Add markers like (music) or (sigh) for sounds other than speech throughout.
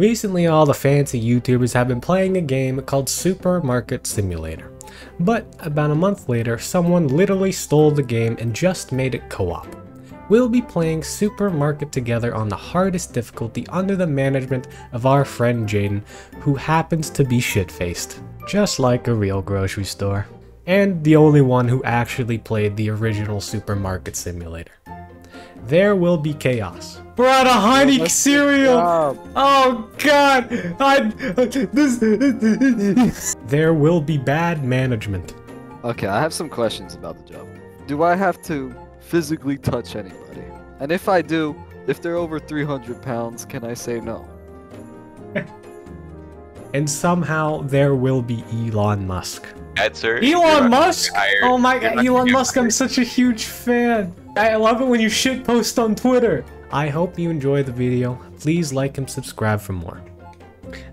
Recently, all the fancy YouTubers have been playing a game called Supermarket Simulator. But about a month later, someone literally stole the game and just made it co-op. We'll be playing Supermarket together on the hardest difficulty under the management of our friend Jaden, who happens to be shit-faced, just like a real grocery store. And the only one who actually played the original Supermarket Simulator. There will be chaos. We're out of honey cereal! Oh god! I, this, there will be bad management. Okay, I have some questions about the job. Do I have to physically touch anybody? And if I do, if they're over 300 pounds, can I say no? (laughs) And somehow there will be Elon Musk. Ed, sir. Elon Musk! hired. Oh my god, Elon getting Musk, I'm such a huge fan. I love it when you shit post on Twitter. I hope you enjoy the video. Please like and subscribe for more.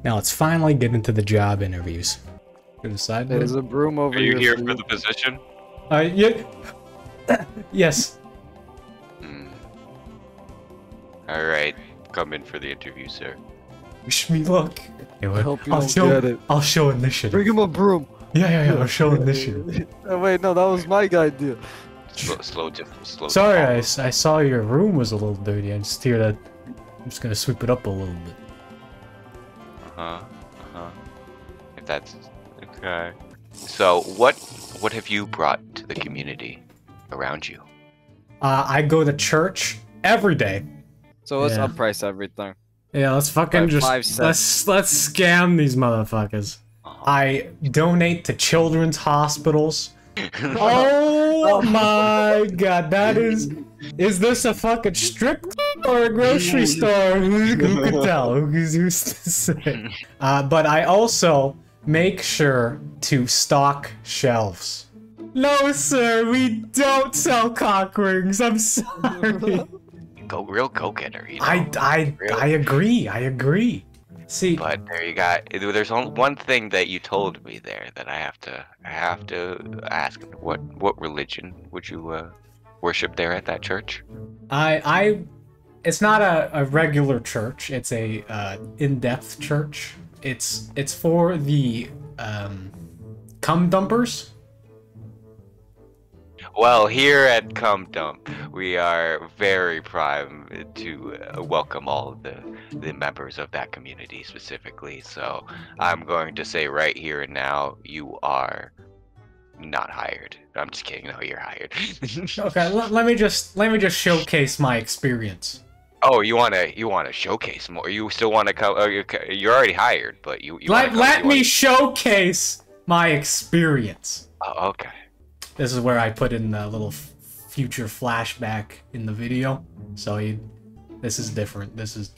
Now let's finally get into the job interviews. To. There's a broom over here. Are you here for for the position? Uh, yeah. (coughs) yes. Hmm. All right, come in for the interview, sir. Wish me luck. I hope you I'll show, get it. I'll show initiative. Bring him a broom. Yeah, yeah, yeah. I'll show initiative. (laughs) oh, wait, no, that was my idea. Slow, slow, to, slow. Sorry, I, follow. s- I saw your room was a little dirty. I just hear that. I'm just gonna sweep it up a little bit. Uh-huh. Uh-huh. If that's okay. So, what what have you brought to the community around you? Uh, I go to church every day. So let's Yeah. upprice everything. Yeah, let's fucking By just let's let's scam these motherfuckers. Uh-huh. I donate to children's hospitals. (laughs) Oh (laughs) my god, that is. Is this a fucking strip club or a grocery store? Who, who could (laughs) tell? Who's, who's to say? Uh, but I also make sure to stock shelves. No, sir, we don't sell cock rings. I'm sorry. Go real go-getter, you know. I, I, Really? I agree. I agree. See, But there you got. There's only one thing that you told me there that I have to. I have to ask. What what religion would you uh, worship there at that church? I, I, it's not a, a regular church. It's a uh, in-depth church. It's it's for the um, cum dumpers. Well, here at Cum Dump, we are very prime to uh, welcome all of the the members of that community specifically. So I'm going to say right here and now, you are not hired. I'm just kidding. No, you're hired. (laughs) Okay, let, let me just let me just showcase my experience. oh, you wanna you wanna showcase more? You still wanna come? Oh, you're, you're already hired, but you. you Let come- let you me wanna- showcase my experience. Oh, okay. This is where I put in a little future flashback in the video. So you, this is different. This is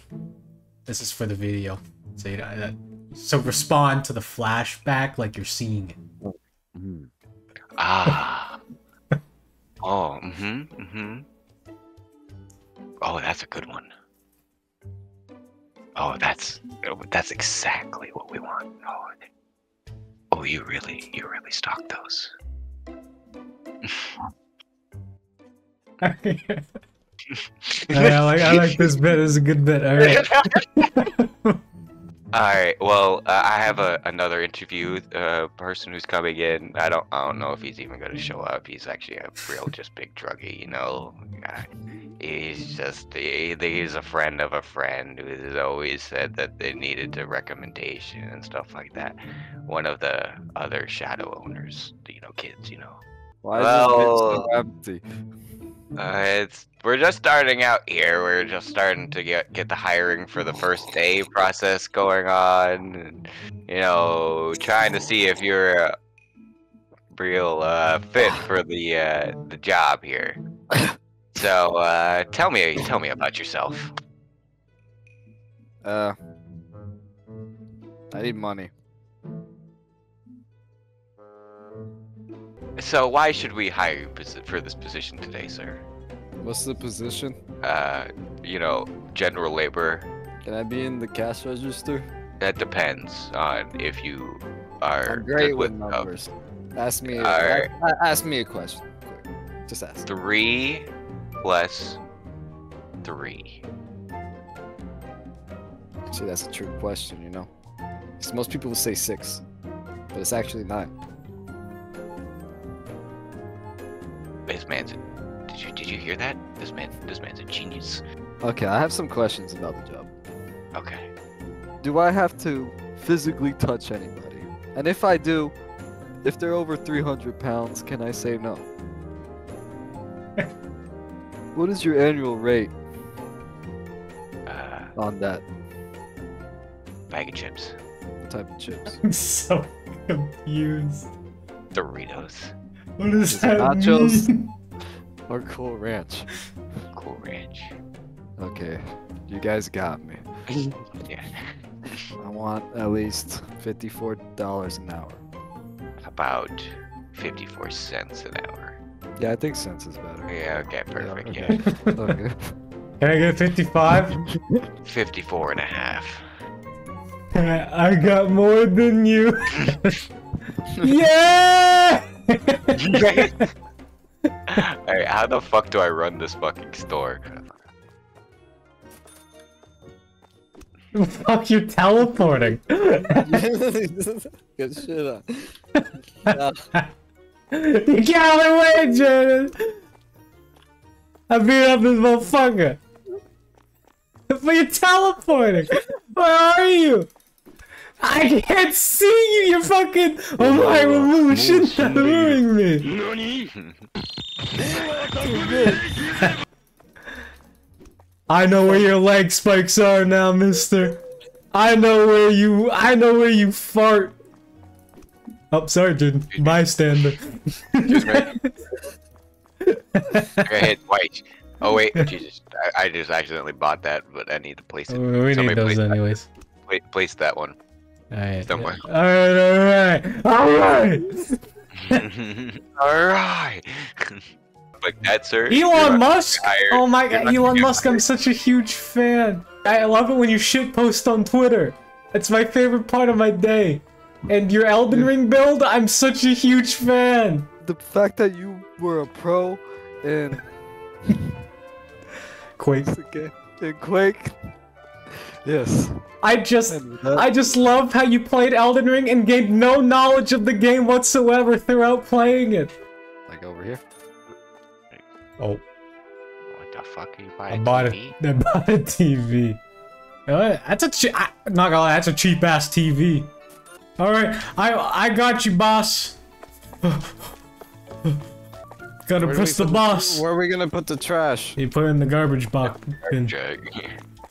this is for the video. So you know, that, so respond to the flashback like you're seeing it. Ah. (laughs) oh. Mhm. mm-hmm. Oh, that's a good one. Oh, that's that's exactly what we want. Oh. Oh, you really you really stock those. (laughs) I like I like this bit. It's a good bit. All right. (laughs) All right. Well, uh, I have a another interview uh, person who's coming in. I don't I don't know if he's even going to show up. He's actually a real just big druggie, you know. Uh, He's just he, he's a friend of a friend who has always said that they needed a recommendation and stuff like that. One of the other shadow owners, you know, kids, you know. Why is this bitch so Well- empty? Uh, it's we're just starting out here. We're just starting to get get the hiring for the first day process going on, and you know, trying to see if you're a real uh, fit for the uh, the job here. (coughs) So, uh, tell me, tell me about yourself. Uh, I need money. So, why should we hire you for this position today, sir? What's the position? Uh, you know, general labor. Can I be in the cash register? That depends on if you are I'm great good with with uh, numbers. Ask me. A, Alright. a- ask me a question. Quick. Just ask. three plus three. Actually, that's a true question, you know. 'Cause most people will say six, but it's actually nine. This man's. A, did you did you hear that? This man this man's a genius. Okay, I have some questions about the job. Okay. Do I have to physically touch anybody? And if I do, if they're over 300 pounds, can I say no? (laughs) what is your annual rate Uh, on that bag of chips, What type of chips? (laughs) I'm so (laughs) confused. Doritos, What does Is it that nachos? mean? (laughs) or Cool Ranch? Cool Ranch. Okay, you guys got me. (laughs) yeah. I want at least $54 an hour. About fifty-four cents an hour. Yeah, I think cents is better. Yeah. Okay. Perfect. okay. Yeah. (laughs) okay. Can I get 55? 54 and a half. I got more than you. yeah! Alright, how the fuck do I run this fucking store? Fuck, you're teleporting. Good shit. uh. (laughs) you get out of the way, Jaden. I beat up this motherfucker. But you're teleporting. Where are you? I can't see you. You're fucking. Oh my revolution doing me. (laughs) I know where your leg spikes are now, mister. I know where you I know where you fart. Oh, sorry, dude. Bystander. Excuse me. Hit white. Oh wait, Jesus! I, I just accidentally bought that, but I need to place it. we need those place that- anyways. Pla- place that one. Alright. Somewhere. Alright, alright. Alright! (laughs) All right. (laughs) like that, sir. Elon Musk! hired. Oh my god, Elon gonna Musk, I'm such a huge fan. I love it when you shit post on Twitter. It's my favorite part of my day. And your Elden Ring build, I'm such a huge fan. The fact that you were a pro in Quake. (laughs) okay, in Quake. Yes. I just I just love how you played Elden Ring and gained no knowledge of the game whatsoever throughout playing it. like over here. Oh, What the fuck are you buying? I bought a, TV? (laughs) I bought a TV. Uh, That's a che- I, not gonna lie, that's a cheap ass TV. All right, I I got you, boss. (laughs) Gotta Where push the put boss. Where are we gonna put the trash? You put it in the garbage box. bin.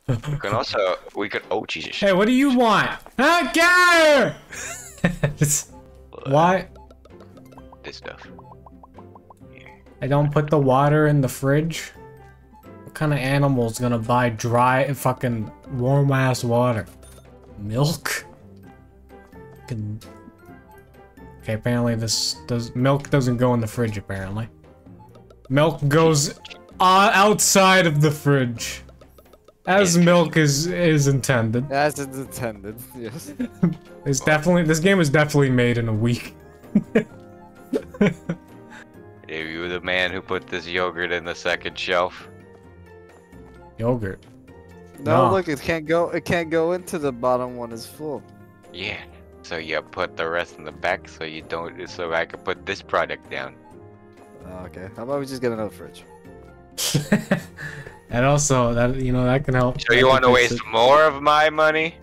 Jug. We can also we could. Oh Jesus! Hey, what do you want? Ah, get (laughs) Why? This stuff. I don't put the water in the fridge. What kind of animal's gonna buy dry fucking warm ass water? Milk? Fucking- Okay, apparently this does milk doesn't go in the fridge apparently. Milk goes uh, outside of the fridge. As milk is is intended. As it's intended. Yes. (laughs) It's definitely this game was definitely made in a week. (laughs) Are you the man who put this yogurt in the second shelf? Yogurt. No, No. look, it can't go. It can't go into the bottom one. Is full. Yeah. So you put the rest in the back, so you don't. So I can put this product down. Oh, okay. How about we just get another fridge? (laughs) and also that you know that can help. So you want to waste more of my money?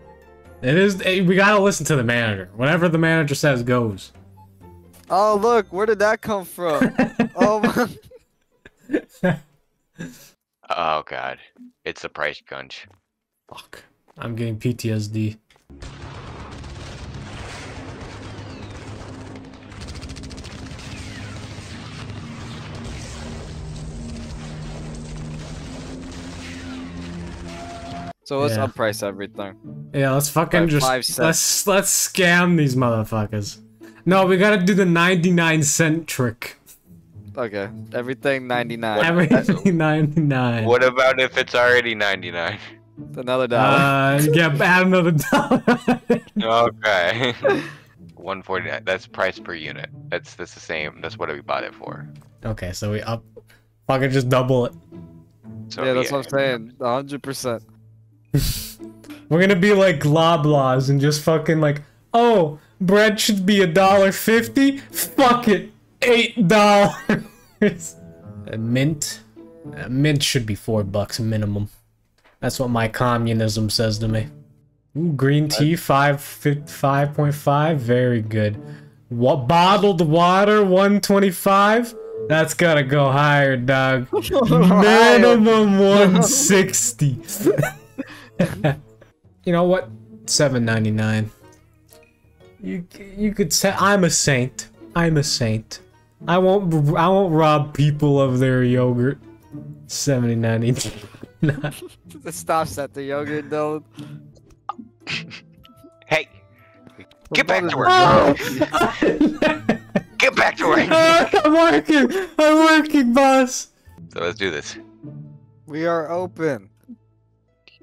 It is. eh, We gotta listen to the manager. Whatever the manager says goes. Oh, look, where did that come from? (laughs) oh, my- Oh god, it's a price crunch. Fuck. I'm getting PTSD. So let's Yeah. upprice everything. Yeah, let's fucking By just five let's let's scam these motherfuckers. No, we gotta do the 99 cent trick. Okay, everything 99. Everything (laughs) 99. What about if it's already 99? Another dollar. Uh, (laughs) yeah, add another dollar. Okay. (laughs) 149. That's price per unit. That's that's the same. That's what we bought it for. okay, so we up. Fucking just double it. So yeah, that's what I'm saying. 100%. We're gonna be like Loblaws and just fucking like, oh, bread should be a dollar fifty. Fuck it, eight dollars. mint, uh, mint should be four bucks minimum. That's what my communism says to me. Ooh, green tea five five point five, very good. What bottled water one twenty five? That's gotta go higher, dog. (laughs) Minimum 160. (laughs) (laughs) you know what? 7.99. You you could say I'm a saint. I'm a saint. I won't I won't rob people of their yogurt. 70.99. It (laughs) stops at the yogurt, Dylan. Hey, get back to work. (laughs) Get back to work. Ah, I'm working. I'm working, boss. So let's do this. We are open.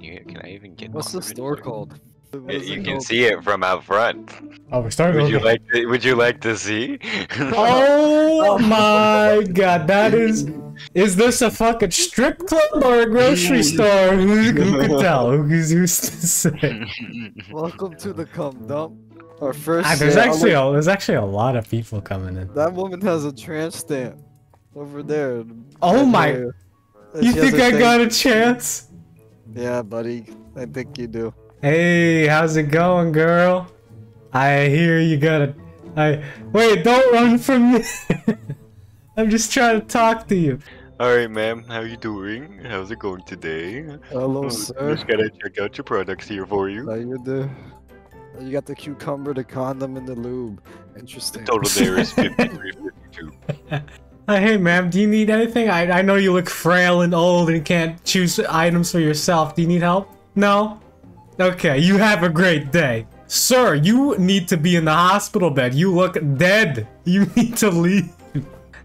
Can, you, can I even get? What's the store video? called? What You is you it can see it from out front. Oh, we're starting. Would you okay. like? To, would you like to see? Oh (laughs) my god, that is. Is this a fucking strip club or a grocery (laughs) store? Who, who can tell? Who's, who's to (laughs) say? Welcome to the cum dump. Our first. Ah, there's. Actually a, there's actually a lot of people coming in. that woman has a tramp stamp over there. Oh my- there. You think I thing- got a chance? Yeah, buddy. I think you do. Hey, how's it going, girl? I hear you got a. I wait. Don't run from me. (laughs) I'm just trying to talk to you. All right, ma'am. How you doing? How's it going today? Hello, Oh, sir. Just gotta check out your products here for you. How you do? You got the cucumber, the condom, and the lube. Interesting. The Total there is (laughs) 5352. (laughs) Uh, hey, ma'am, do you need anything? I, I know you look frail and old and can't choose items for yourself. Do you need help? No? Okay, you have a great day. Sir, you need to be in the hospital bed. You look dead. You (laughs) need to leave.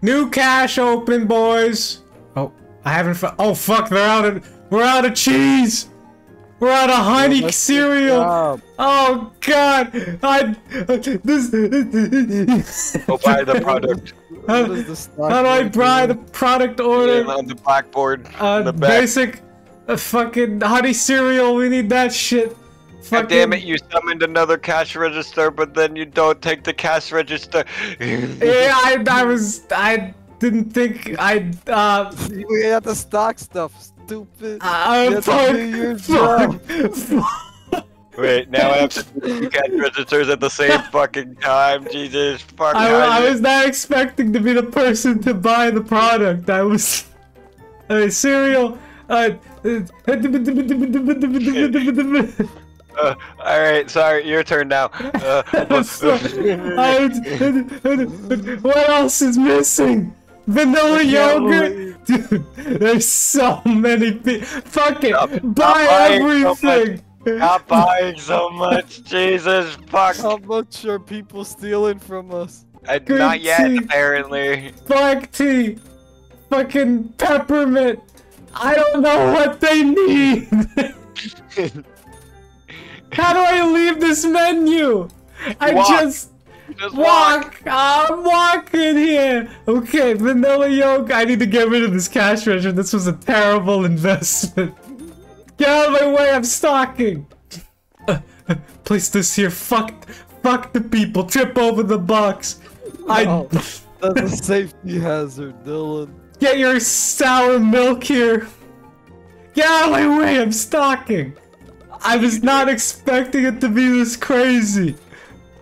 New cash open, boys. Oh, I haven't. Fu- oh, fuck, they're out of. We're out of cheese. We're out of honey Let's cereal. Oh God! I (laughs) this. Go buy the product How, What is the stock how do I buy the product order? on the blackboard. Uh, the basic, uh, fucking honey cereal. We need that shit. God damn it! You summoned another cash register, but then you don't take the cash register. (laughs) Yeah, I, I was, I didn't think I, uh, We have to stock stuff, stupid. I, You have to do your fuck, (laughs) fuck. Wait, now I have to do registers at the same (laughs) fucking time. Jesus fucking. I, I was not expecting to be the person to buy the product. I was, (laughs) uh, cereal. Uh, Uh, (laughs) all right, sorry, your turn now. Uh, what else is missing? Vanilla yogurt? Dude, there's so many people. Fuck it. Stop- Buy stop everything. Stop buying so much, (laughs) Jesus fuck. How much are people stealing from us? Uh, Good not yet, tea. apparently. Black tea. Fucking peppermint. I don't know what they need. (laughs) How do I leave this menu? I Walk. just Just walk. walk. I'm walking here. Okay, vanilla yolk. I need to get rid of this cash register. This was a terrible (laughs) investment. Get out of my way. I'm stalking. Uh, uh, place this here. Fuck. Fuck the people. Trip over the box. I That's a safety hazard, Dylan. get your sour milk here. Get out of my way. I'm stalking. I was not expecting it to be this crazy.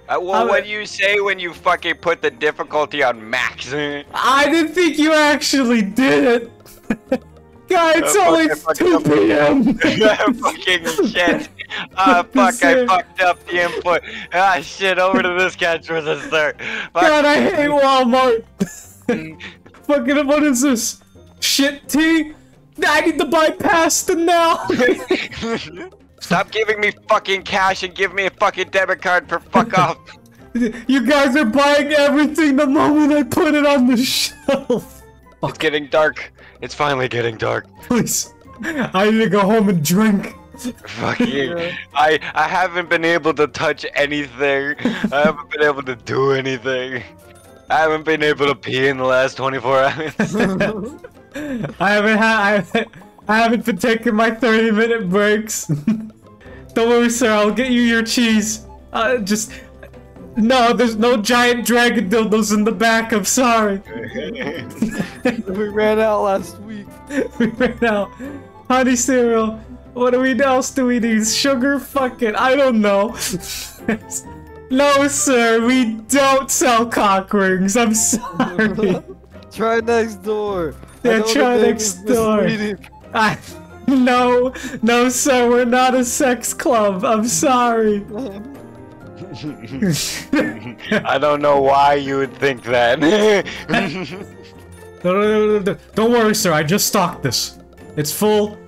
Uh, well, I'm- what do you say when you fucking put the difficulty on max? (laughs) I didn't think you actually did it. (laughs) God, it's Uh, only fuck, 2 fuck, p.m. (laughs) fucking shit. Ah, (laughs) fuck, I fucked up the input. Ah, shit, over to this cash register. Fuck. God, I hate Walmart. (laughs) Fucking, what is this? Shit tea? I need to buy pasta now. Stop giving me fucking cash and give me a fucking debit card for fuck off. you guys are buying everything the moment I put it on the shelf. It's getting dark. It's finally getting dark. (laughs) Please, I need to go home and drink. Fuck you. (laughs) I I haven't been able to touch anything. I haven't been able to do anything. I haven't been able to pee in the last 24 hours. (laughs) I haven't had I, I haven't been taking my 30 minute breaks. Don't worry, sir. I'll get you your cheese. Uh, just no. There's no giant dragon dildos in the back. I'm sorry. (laughs) we ran out last week. (laughs) we ran out. Honey cereal. What do we else do we need? Sugar? Fuck it. I don't know. (laughs) no, sir. We don't sell cock rings. I'm sorry. Try next door. I Yeah, know the try name next door. I, no, no, sir. We're not a sex club. I'm sorry. I don't know why you would think that. No, no, no, no, no. Don't worry, sir. I just stocked this. It's full.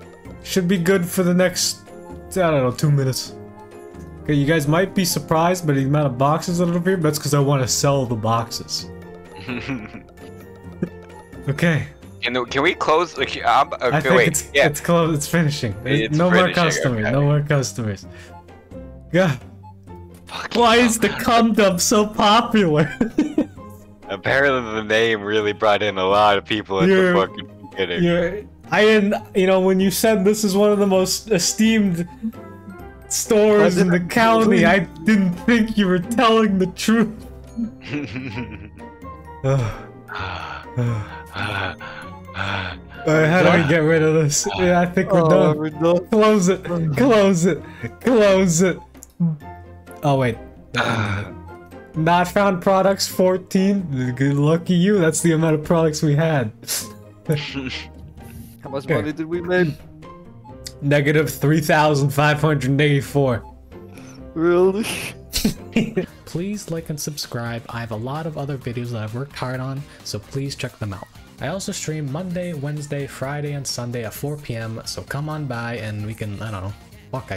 Should be good for the next, I don't know, two minutes. Okay, you guys might be surprised by the amount of boxes that are here, but that's because I want to sell the boxes. (laughs) Okay. can, can we close? Like, um, okay, I think wait. it's yeah. it's close. It's finishing. It's no more customers. okay. No more customers. God, Fucking why hell. is the cum dump so popular? (laughs) Apparently, the name really brought in a lot of people at You're- the fucking beginning. Yeah, I didn't. You know, when you said this is one of the most esteemed stores in the county, I didn't think you were telling the truth. (laughs) (sighs) How do we get rid of this? Yeah, I think we're Oh, done. we're done. Close it. Close it. Close it. Oh wait. Ah. Not found products 14. Good lucky you. That's the amount of products we had. (laughs) How much Okay. money did we make? Negative 3,584. Really? (laughs) please like and subscribe. I have a lot of other videos that I've worked hard on, so please check them out. I also stream Monday, Wednesday, Friday, and Sunday at 4 p.m., so come on by and we can, I don't know, fuck, I guess.